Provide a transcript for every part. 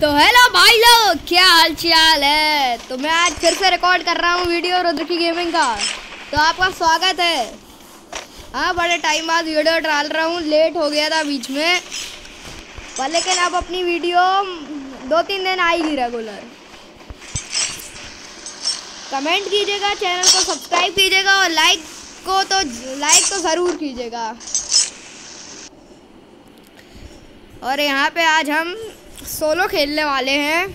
तो हेलो भाई लोग, क्या हाल चाल है? तो मैं आज फिर से रिकॉर्ड कर रहा हूँ वीडियो रुद्रकी गेमिंग का। तो आपका स्वागत है। हाँ बड़े टाइम बाद वीडियो डाल रहा हूँ लेट हो गया था बीच में। पर लेकिन अब अपनी वीडियो दो तीन दिन आएगी रेगुलर कमेंट कीजिएगा चैनल को सब्सक्राइब कीजिएगा और लाइक को तो लाइक तो ज़रूर कीजिएगा। और यहाँ पे आज हम सोलो खेलने वाले हैं।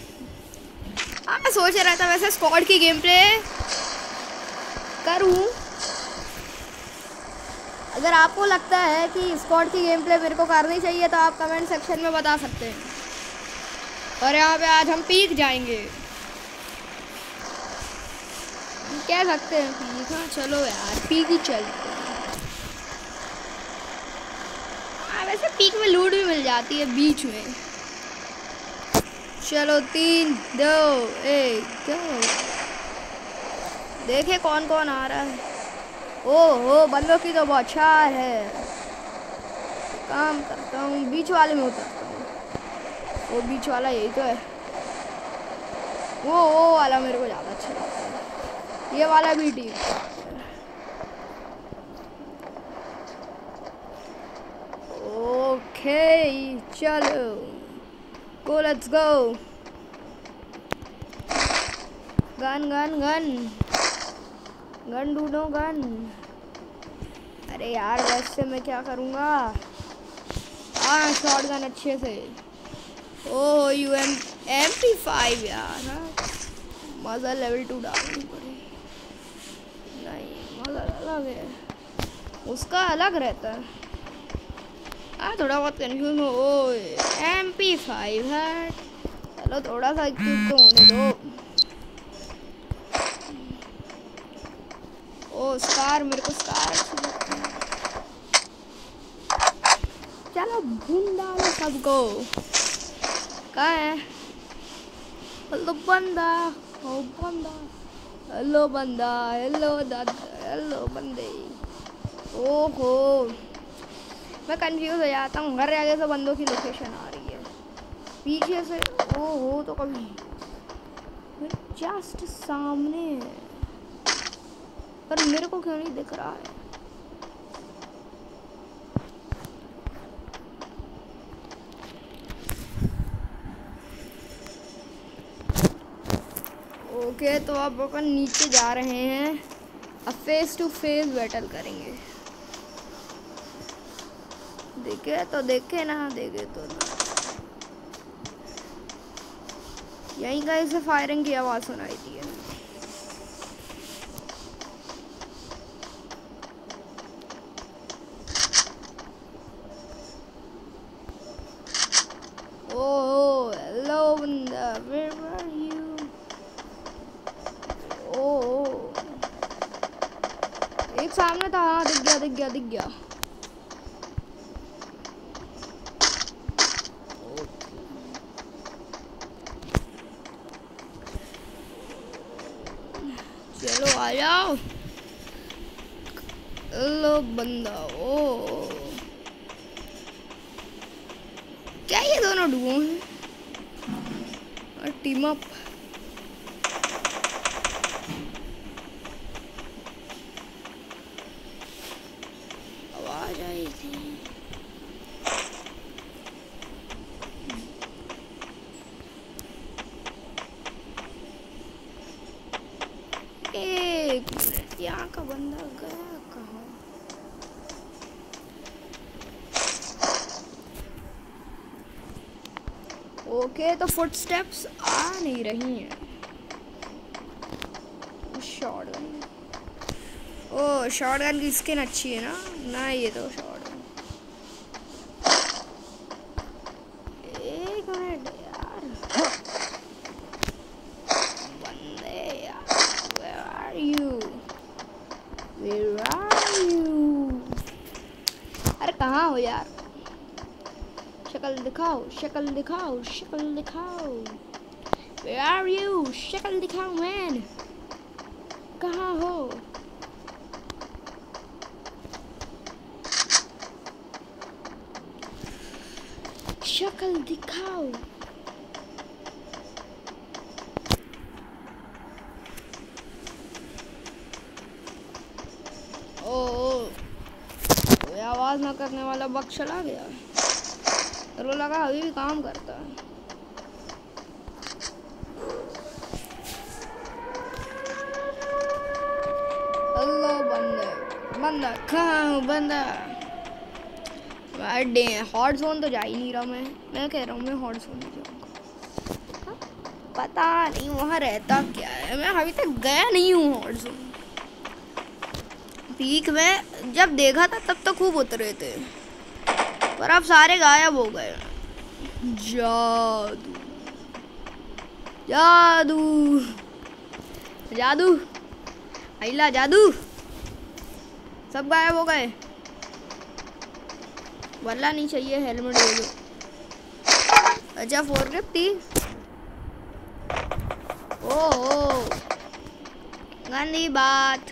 हाँ मैं सोच रहा था वैसे स्क्वाड की गेम प्ले करूँ। अगर आपको लगता है कि स्क्वाड की गेम प्ले मेरे को करनी चाहिए तो आप कमेंट सेक्शन में बता सकते हैं। और यहाँ पे आज हम पीक जाएँगे। कह सकते हैं पीक हाँ चलो यार पीक ही चलते हैं हाँ वैसे पीक में लूट भी मिल जाती है बीच में। चलो तीन, दो, एक, दो। देखे कौन कौन आ रहा है। ओ हो बंदों की तो बौछार है। काम करता हूँ, बीच वाले में उतरता हूँ। वो बीच वाला यही तो है। वो वो वाला मेरे को ज़्यादा अच्छा लगता है। ये वाला भी ठीक ओके, चलो। Go, let's go. Gun gun gun gun ढूंढो गन अरे यार वैसे मैं क्या करूँगा? हाँ शॉर्ट गन अच्छे से. ओ U M M P five यार मज़ा लेवल टू डालनी पड़ी. नहीं, मज़ा अलग है. उसका अलग रहता है. हाँ थोड़ा बहुत कन्फ्यूज़ हो एम पी फाइव है। चलो, थोड़ा सा क्यूब तो होने दो। ओ स्कार मेरे को स्कार है चलो भून डालो सबको। कहाँ है? हेलो, बंदा। ओ, बंदा। हेलो बंदा। हेलो, दादा। हेलो, बंदे। ओहो। मैं कंफ्यूज हो जाता हूँ। घर आगे से बंदों की लोकेशन आ रही है। पीछे से ओ हो तो कभी जस्ट सामने पर मेरे को क्यों नहीं दिख रहा है? ओके तो अब अपन नीचे जा रहे हैं। अब फेस टू फेस बैटल करेंगे। देखे तो देखे ना देखे तो यहीं का इसे फायरिंग की आवाज़ सुनाई थी है Oh, hello, Linda. Where are you? Oh, एक सामने था हाँ दिख गया दिख गया दिख गया चलो आ जाओ लो बंदा, ओ। क्या ये दोनों डुओ हैं? टीम अप आवाज़ आई थी। एक मिनट, यहाँ का बंदा गया। कहाँ। ओके तो फुटस्टेप्स आ नहीं रही हैं। शॉर्ट गन ओ शॉर्ट गन की स्किन अच्छी है ना? ना ये तो शॉर्ट शक्ल दिखाओ शक्ल दिखाओ Where are you? शक्ल दिखाओ मैन कहाँ हो शक्ल दिखाओ ओ, ओ आवाज़ ना करने वाला बग चला गया। वो लगा, अभी भी काम करता है। बंदा। बंदा, कहाँ हूँ, बंदा? हॉट जोन तो जा ही नहीं रहा मैं। मैं कह रहा हूँ, मैं हॉट जोन नहीं जाऊँगा। पता नहीं, वहाँ रहता क्या है? मैं अभी तक गया नहीं हूँ हॉट जोन। पीक में, जब देखा था, तब तो खूब उतरे थे। पर अब सारे गायब हो गए। जादू। जादू। जादू। अला जादू। सब गायब हो गए। वल्ला नहीं चाहिए हेलमेट दे दो अच्छा फोर ग्रिप थी ओह। गंदी बात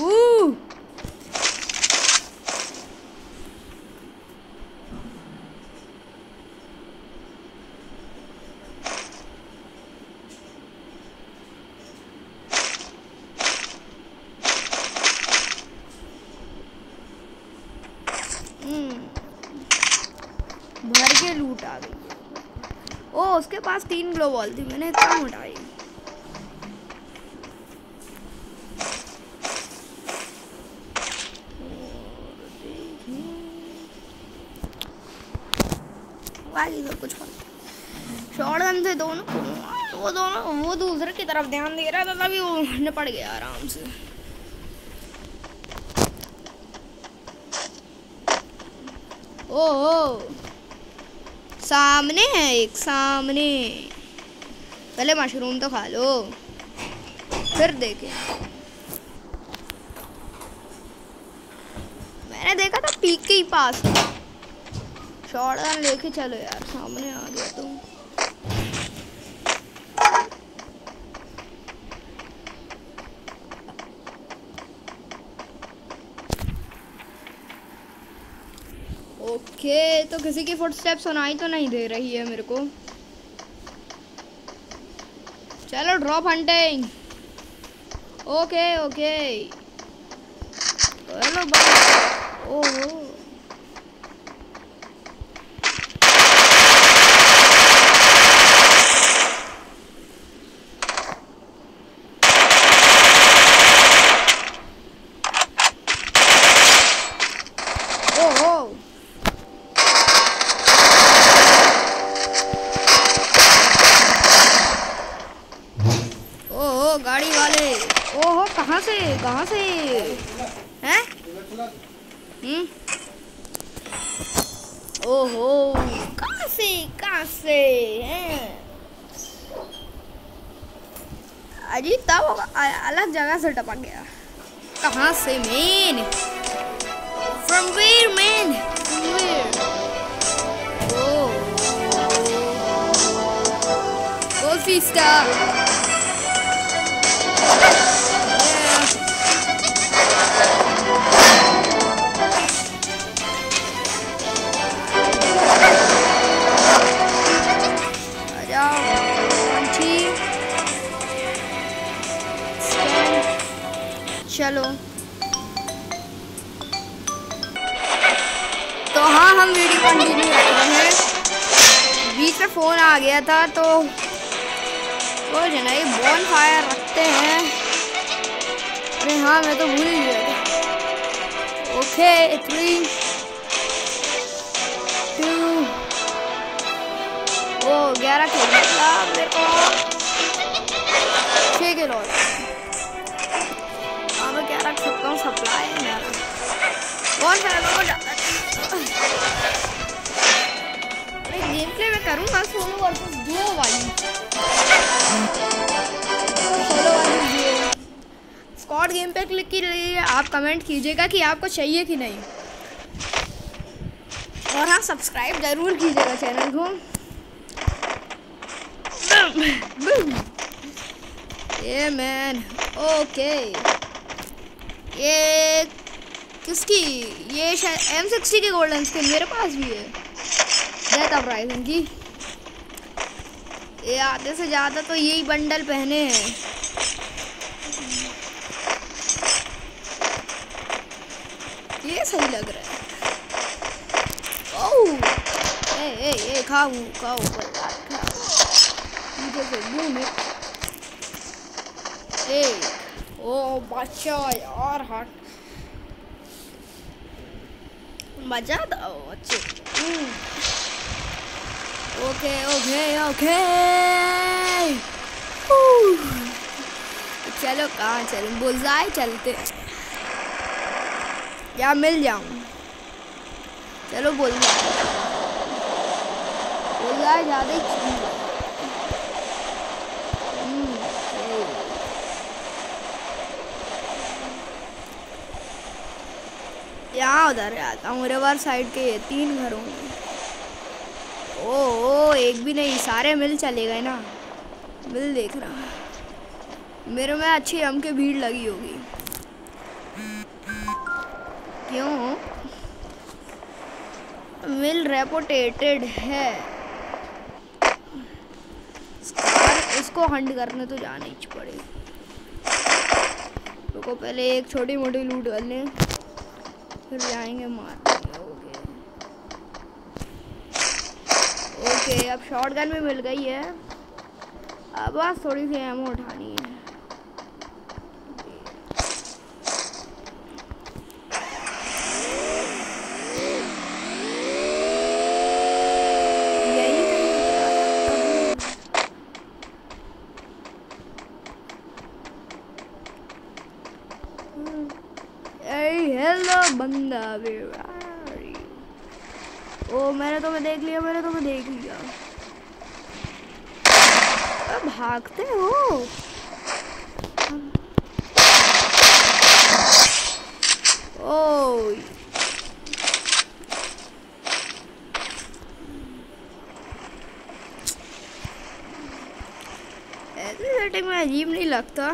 Woo! भर के लूट आ गई ओ उसके पास तीन ग्लो बॉल थी मैंने कम उठाई बाकी सब कुछ शॉर्ट से दोनों। वो दोनों, वो दूसरे की तरफ़ ध्यान दे रहा था, तभी वो निपट गया आराम से। ओह सामने है एक, सामने। पहले मशरूम तो खा लो। फिर देखे। मैंने देखा था पीक के ही पास शॉर्ट गन लेके चलो यार, सामने आ गया तुम। ओके तो किसी की फुटस्टेप सुनाई तो नहीं दे रही है मेरे को। चलो drop hunting okay okay. Hello ओहो ओहो चलो। तो हाँ हम वीडियो कंटिन्यू कर रहे हैं। बीच में फ़ोन आ गया था तो वो जो ना बॉन फायर रखते हैं। अरे हाँ मैं तो भूल ही गया ओके थ्री टू ओ ग्यारह खेल मेरे को। छः किलो करूँगा स्क्वाड गेम पे क्लिक के लिए आप कमेंट कीजिएगा कि आपको चाहिए कि नहीं। और हाँ सब्सक्राइब ज़रूर कीजिएगा चैनल को। ये मैन ओके ये किसकी? ये शायद एम सिक्सटी के गोल्डन स्किन मेरे पास भी है। डेथ अपराइजन की ये आधे से ज़्यादा तो यही बंडल पहने हैं। ये सही लग रहा है। ओह! ए ए ए खाओ खाओ खाओ ए! ओ बच्चा यार, हट। मज़ा दो बच्चे। Okay okay okay. चलो, कहाँ चलो? बुलजाए चलते या मिल जाऊँ। चलो बुलजाए बुलजाए ज़्यादा ही चीज़ है। हम्म, ए। यहाँ उधर आता हूँ रिवर साइड के तीन घरों में। ओ ओ, एक भी नहीं, सारे मिल चले गए ना। मिल देख रहा मेरे में अच्छी हम के भीड़ लगी होगी। क्यों? मिल रेपोटेटेड है। इसको हंड करने तो जाना ही पड़ेगा। रुको, पहले एक छोटी मोटी लूट कर लें। फिर जाएँगे मारने ओके। ओके अब शॉर्ट गन में मिल गई है। अब बस थोड़ी सी एमो उठानी है यही कहीं जा सकता हूँ। Hey, hello you? ओ मैंने तुम्हें देख लिया, मैंने तुम्हें देख लिया। अब भागते हो? ओ सेटिंग में अजीब नहीं लगता।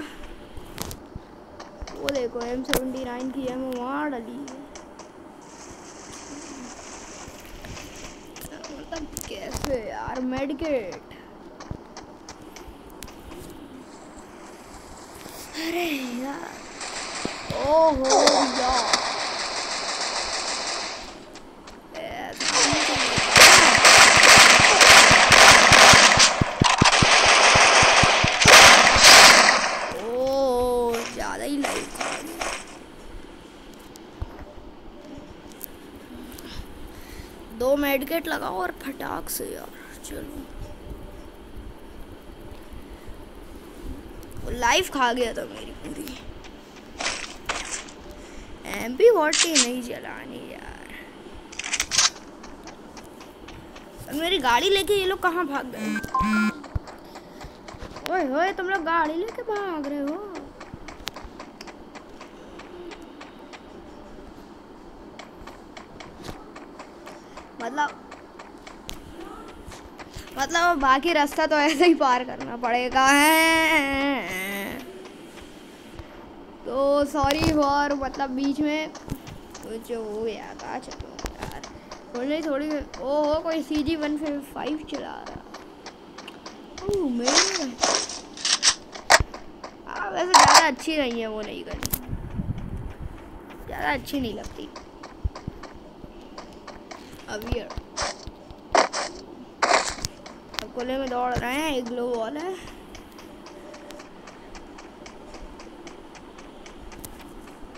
वो देखो एम सेवेंटी नाइन की एम मार डाली है मतलब कैसे यार मेडिकेट अरे यार। ओहो यार। दो मेडिकेट लगाओ और फटाक से यार। चलो। लाइफ खा गया था मेरी पूरी। एम पी फोर्टी नहीं चलानी यार। मेरी गाड़ी लेके ये लोग कहाँ भाग गए? ओए ओए तुम लोग गाड़ी लेके भाग रहे हो? मतलब मतलब बाकी रास्ता तो ऐसे ही पार करना पड़ेगा। है तो सॉरी फॉर मतलब बीच में कुछ हो गया था, चलो यार। थोड़ी थोड़ी ओहो, कोई सी जी वन फाइव चला रहा। मेरे हाँ वैसे ज़्यादा अच्छी नहीं है वो नहीं करनी। ज़्यादा अच्छी नहीं लगती। अब ये। अब खुले में दौड़ रहे हैं, एक ग्लो वॉल है।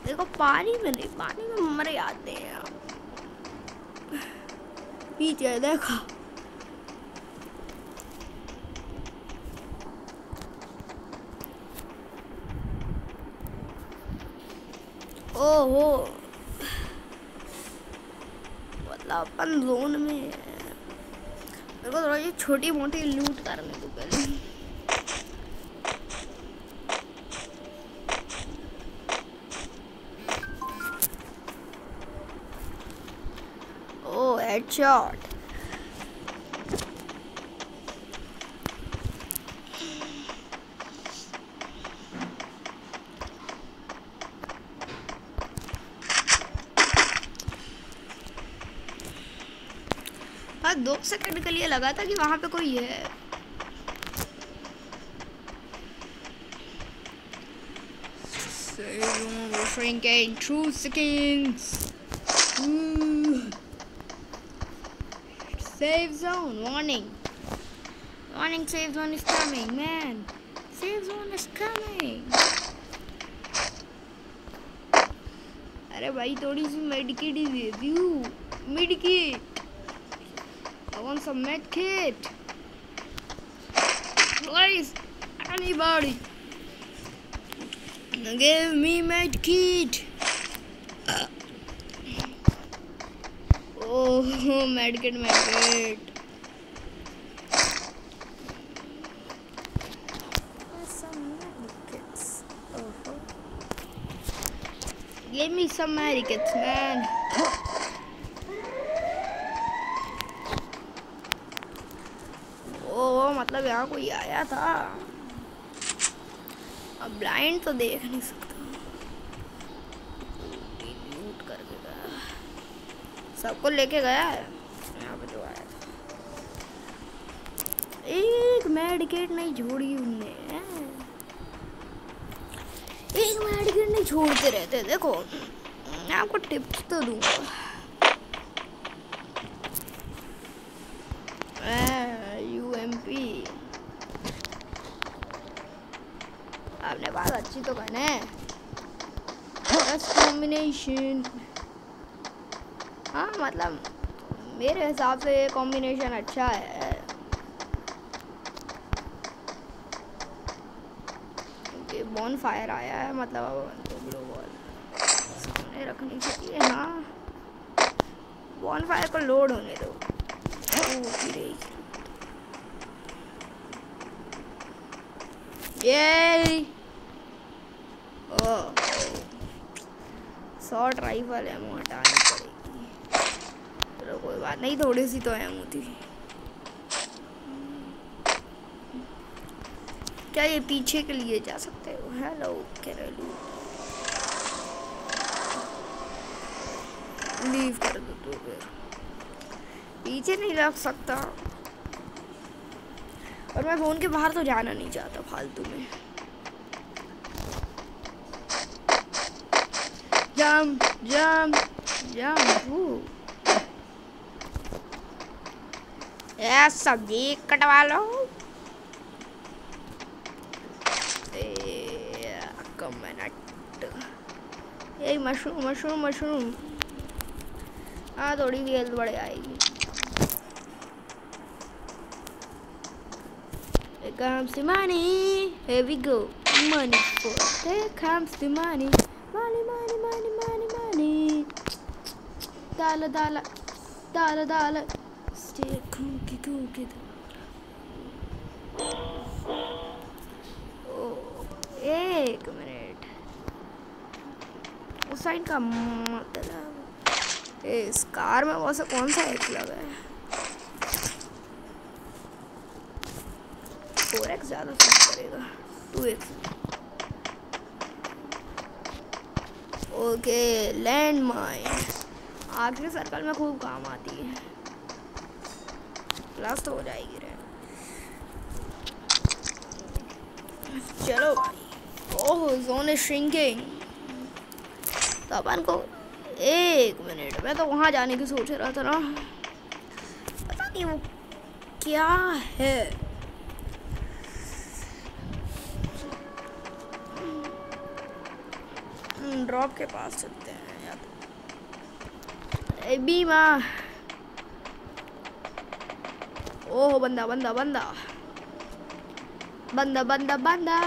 देखो, पानी में नहीं, पानी में मर जाते हैं पीछे देखो। ओहो। मतलब अपन जोन में को थोड़ा ये छोटी मोटी लूट कर ले तू पहले। ओ हेडशॉट दो सेकंड के लिए लगा था कि वहाँ पे कोई है. Ooh. Save zone warning. Warning, save zone is coming, man. Save zone is coming. अरे भाई थोड़ी सी मेडिकेट ही दे दू medkit I want some med kit. Please, anybody, give me med kit. Oh, med kit, med kit. Give me some medkits, man. मतलब यहाँ कोई आया था। अब ब्लाइंड तो देख नहीं सकता। लूट करके गया। सबको लेके गया है? यहाँ पे जो आया था। एक मेडिकेट नहीं छोड़ी उनने। एक मेडिकेट नहीं छोड़ते रहते, देखो। मैं आपको टिप्स तो दूँगा यूएमपी आपने बात अच्छी तो करना है कॉम्बिनेशन हाँ मतलब मेरे हिसाब से कॉम्बिनेशन अच्छा है। क्योंकि बॉन फायर आया है मतलब अब ग्लोबल सामने रखनी चाहिए हाँ। बॉन फायर को लोड होने दो। ये शॉर्ट राइफल है, मुँह हटानी पड़ेगी। चलो, कोई बात नहीं, थोड़ी सी तो है थी क्या ये पीछे के लिए जा सकते हो? हेलो केरलू लीव कर दो तो फिर। पीछे नहीं रख सकता। और मैं फ़ोन के बाहर तो जाना नहीं चाहता फालतू में। जंप जंप जंप ये सब्ज़ी कटवा लो यही मशरूम मशरूम मशरूम हाँ थोड़ी सी हेल्थ बढ़ जाएगी comes the money. Here we go. Money for. Here comes the. Money, money, money, money, money. Dollar, dollar, dollar, dollar. Stay cookie, cookie. एक मिनट। उस साइड का मतलब इस कार में वैसे कौन सा एक लगा है? फोर एक्स ज़्यादा सूट करेगा। Two X okay land mine आखिरी सर्कल में खूब काम आती है। प्लस तो हो जाएगी रे। चलो ओह जोन श्रिंकिंग तो अपन को एक मिनट मैं तो वहाँ जाने की सोच रहा था ना। पता नहीं वो क्या है। ड्रॉप के पास चलते तो बीमा ओह बंदा बंदा बंदा बंदा बंदा बंदा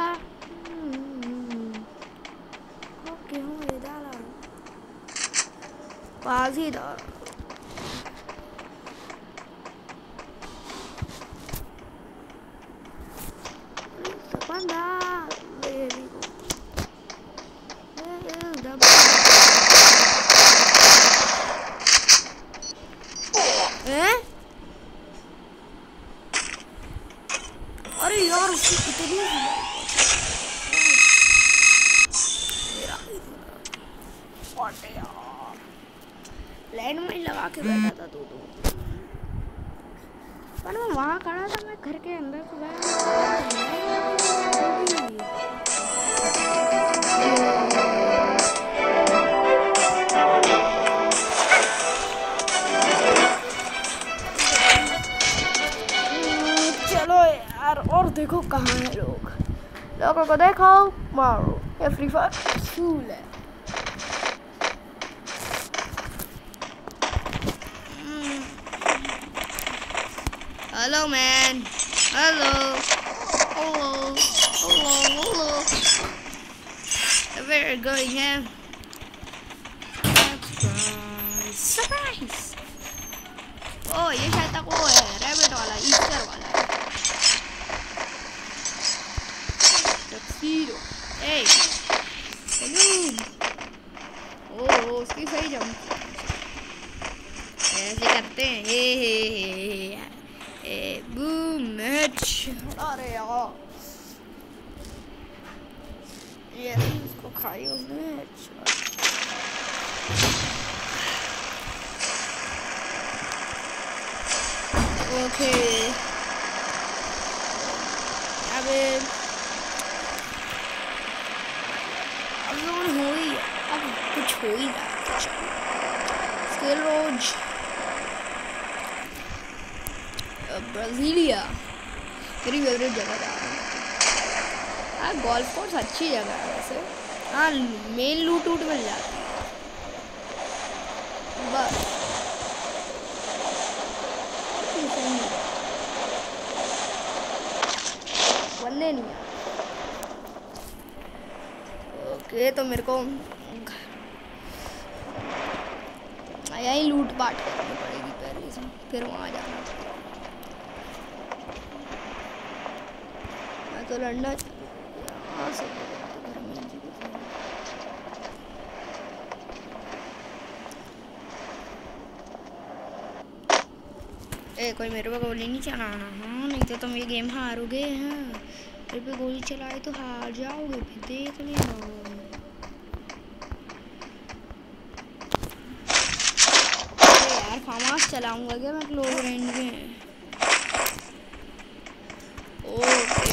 ओके हूँ ये डाला पास ही था बंदा वेरी गुड अरे यार उसकी कितनी लैंड माइन लगा के बैठा था तू तो पर मैं वहाँ खड़ा था मैं घर के अंदर तो चलो यार, और देखो कहाँ है लोग। लोगों को देखो, मारो। ये फ्री फायर फूल है। Hello, man. Hello. Hello. Hello. Hello. Where are you going now? Surprise. Surprise. Oh, ये शायद तक वो है रैबिट वाला ईस्टर वाला है Tuxedo. Hey. Balloon. Oh, उसकी सही जंप ऐसे करते हैं हे हे हे हे ए Match. Oreo. Yeah, let's go match. Okay. I'm going holy. I'm. Still, Roge. Brasilia. मेरी फेवरेट जगह जा रहा है। हाँ गोल्फ कोर्स अच्छी जगह है वैसे। हाँ मेन लूट वूट मिल जाती है। बस। बंदे नहीं ओके तो मेरे को यही लूट पाट करनी पड़ेगी पहले फिर वहाँ जाना पड़ेगा मैं तो लड़ना को ए, कोई मेरे पे गोली नहीं चलाना हाँ नहीं तो तुम ये गेम हारोगे हाँ। मेरे पे गोली चलाए तो हार जाओगे, फिर देख लेना। यार फार्मास चलाऊँगा क्या मैं क्लोज रेंज में ओके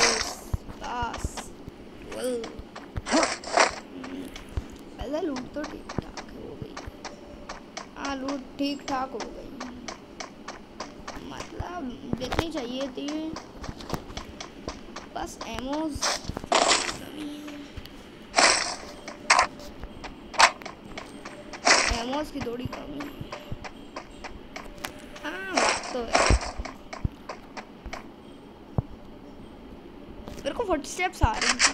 बस वेल पहले लूट तो ठीक ठाक हो गई हाँ लूट ठीक ठाक हो गई मतलब जितनी चाहिए थी बस एमोज एमोज की थोड़ी कमी है। हाँ तो मेरे को फुट स्टेप्स आ रही थी।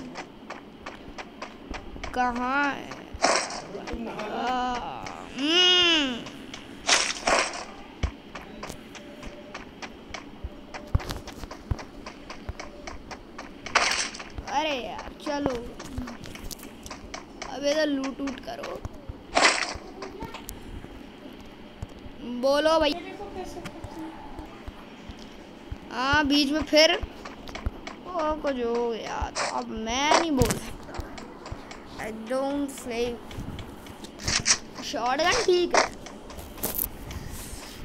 कहाँ है? हम्म। अरे यार, चलो। अब इधर लूट वूट करो बोलो भाई हाँ बीच में फिर। ओ कुछ हो गया तो अब मैं नहीं बोल सकता। आई डोंट प्ले शॉटगन ठीक है।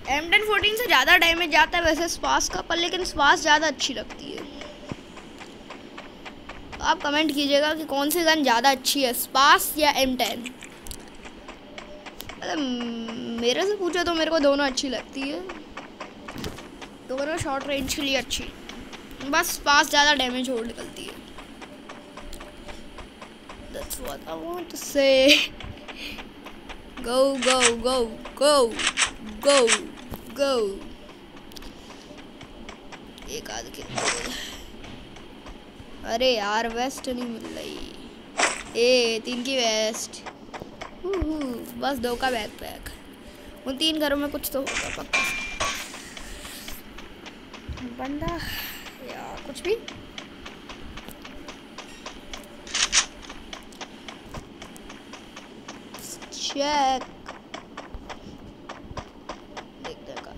एम टेन फोर्टीन से ज़्यादा डैमेज जाता है वैसे स्पास का, पर लेकिन स्पास ज़्यादा अच्छी लगती है। तो आप कमेंट कीजिएगा कि कौन सी गन ज़्यादा अच्छी है स्पास या एम टेन मतलब मेरे से पूछो तो मेरे को दोनों अच्छी लगती है। दोनों शॉर्ट रेंज के लिए अच्छी। बस, पास ज़्यादा डैमेज होल्ड निकलती है. एक के अरे यार वेस्ट नहीं मिल रही। ए, तीन की वेस्ट बस दो का बैग पैक उन तीन घरों में कुछ तो होगा पक्का। बंदा? या, कुछ भी? चेक का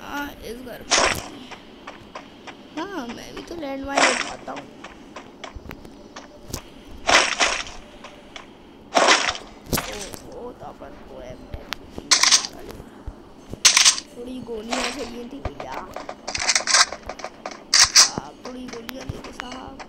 हाँ इस घर में। हाँ मैं भी तो लैंड माइन उठाता हूँ। ओहो तो अपन को M10 थोड़ी गोलियाँ चाहिए थी भैया थोड़ी गोलियाँ दे दो साहब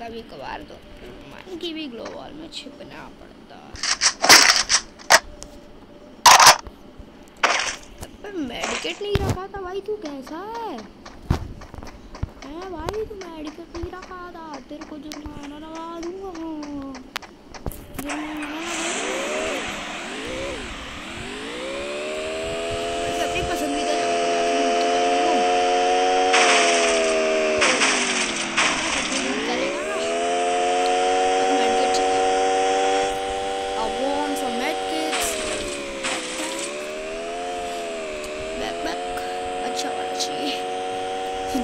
कभी कभार तो मन की भी ग्लोबल में छिपना पड़ता मेडिकेट नहीं रखा था भाई तू कैसा है? भाई तू मेडिकल पी रखा था तेरे को जुर्माना लगा दूँगा जुर्माना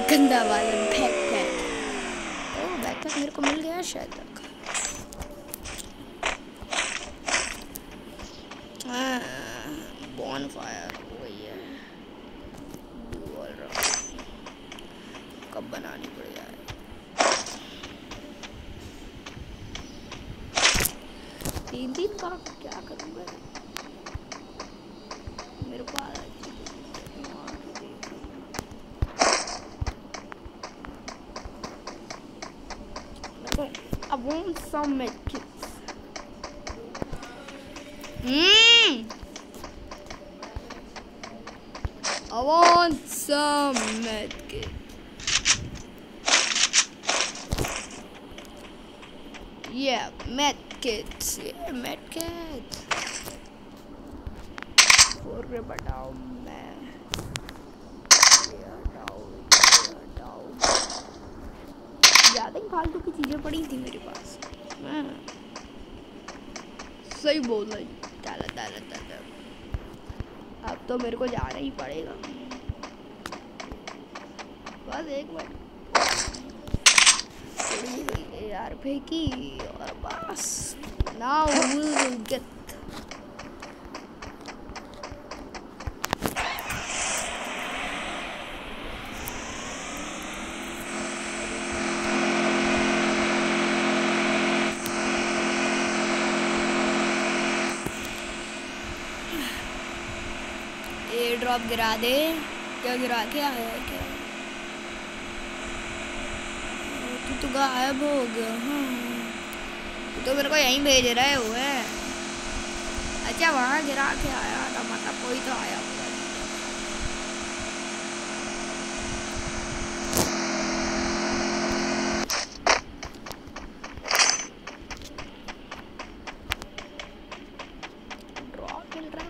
गंदा वाला बैकपैक ओह बैकपैक मेरे को मिल गया शायद तक बॉन फायर वही है कब बनानी पड़ेगा तीन तीन का क्या करूँगा मेरे पास I want some medkits. Mmm. I want some medkits. Yeah, medkits. Yeah, medkits. और बताओ मैं ज़्यादा ही फालतू की चीज़ें पड़ी थी मेरे पास हाँ। सही बोल रही चला चला अब तो मेरे को जाना ही पड़ेगा। बस एक मिनट। यार, फेंकी और बस। नाउ विल गेट ड्रॉप गिरा दे। क्या गिरा? के आया क्या? तू तो गायब हो गया। हाँ। तो मेरे को यहीं भेज रहे हुए है। अच्छा वहाँ गिरा के आया था मतलब कोई तो आया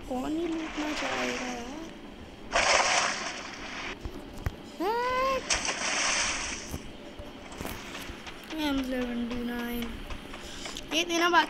कौन ही लूटना चाहेगा यार एम सेवेंटी नाइन ये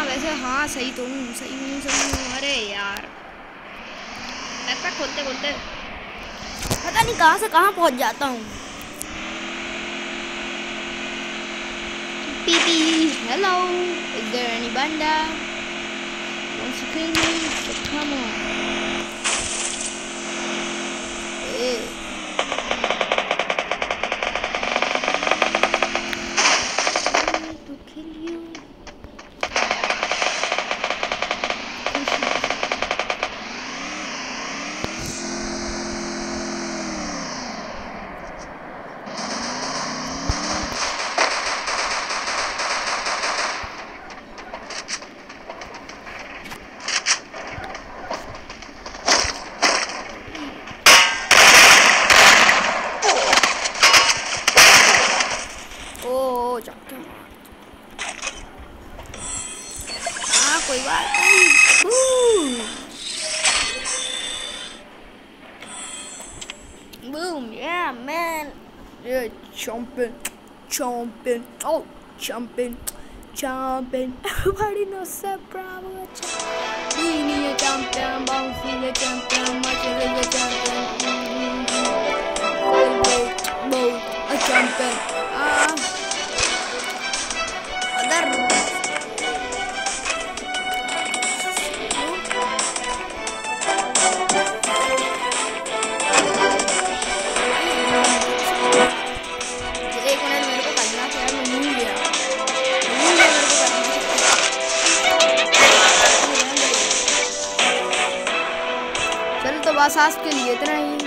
हाँ वैसे हाँ सही तो हूँ, सही हूँ सही हूँ। अरे यार। बैकपैक खोलते खोलते। पता नहीं कहाँ से कहाँ पहुँच जाता हूँ। PP hello is there any बंदा wants to kill me ओ चक्के मार हाँ कोई बात नहीं Boom, yeah, man. Yeah, jumping, jumping, oh, jumping, jumping. Everybody knows that Bravo. We need a jump down, bounce, we need a jump down, much of it, a jump down. Boat, boat, a jumping. Ah. आज के लिए इतना ही।